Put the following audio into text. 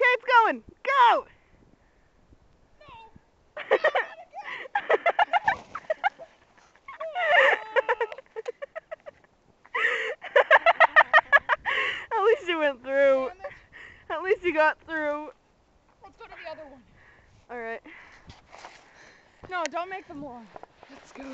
Okay, it's going. Go! At least you went through. At least you got through. Let's go to the other one. Alright. No, don't make them long. Let's go.